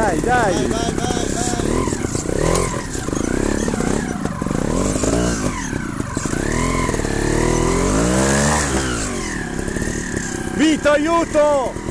dai, dai. Vai, vai, vai, vai. Vito, aiuto!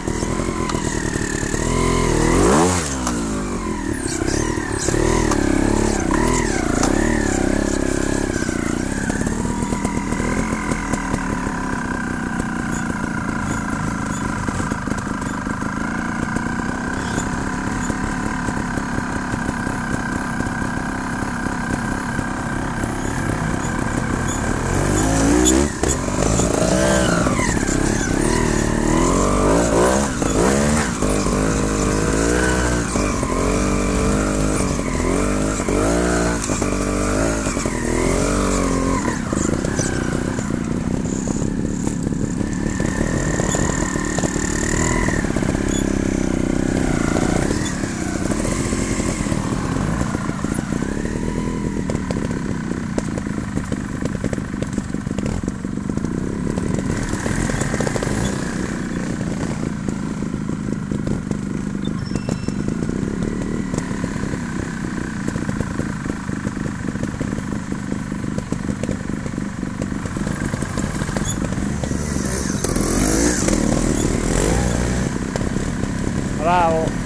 Bravo.